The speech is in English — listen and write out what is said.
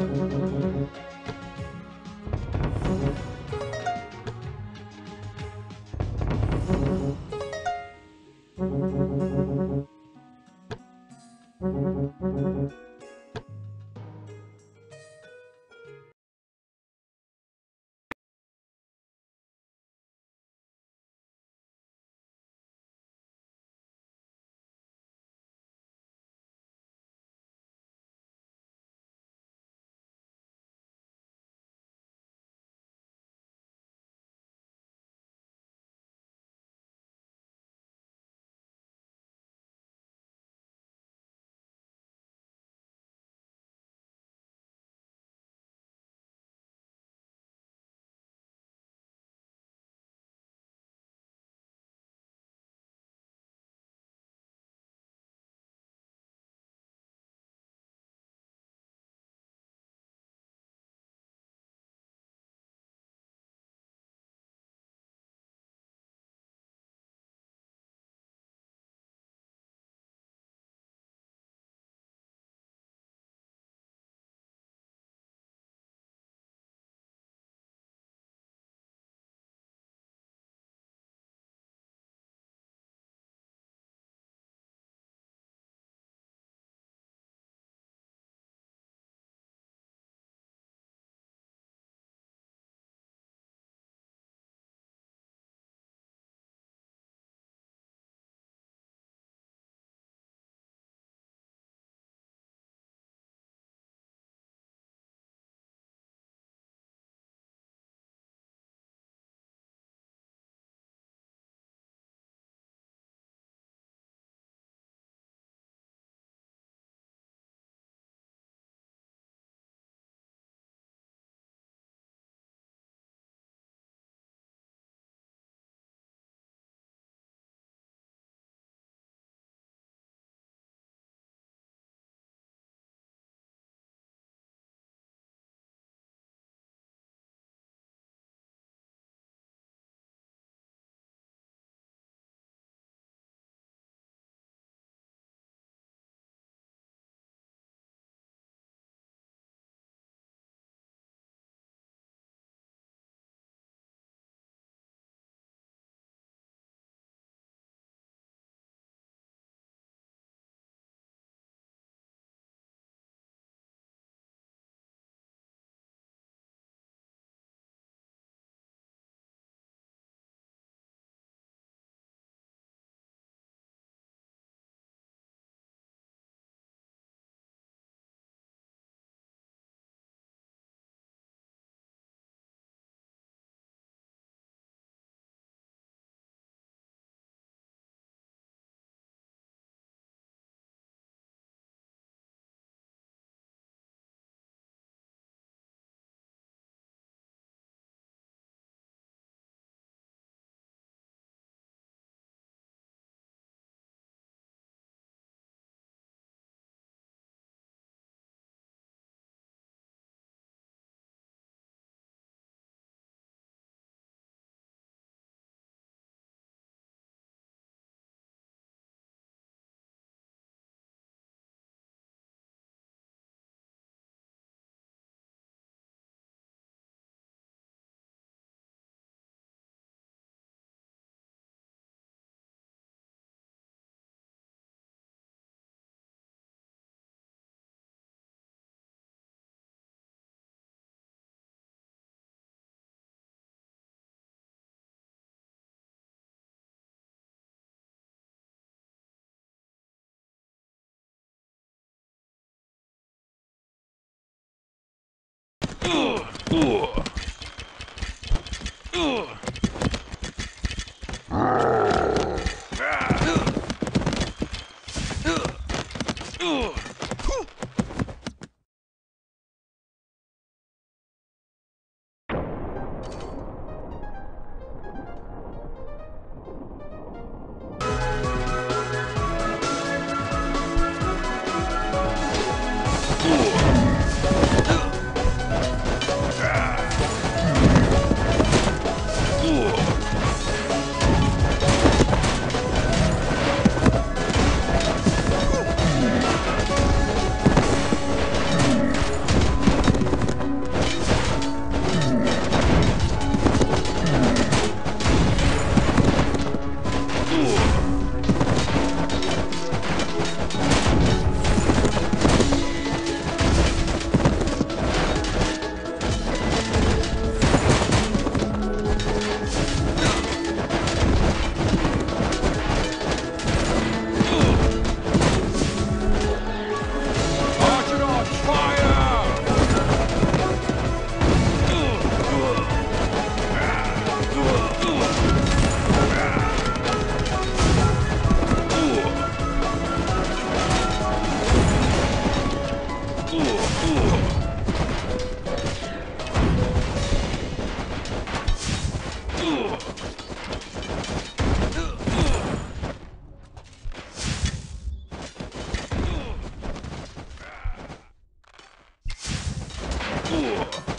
Música Ugh! Papo.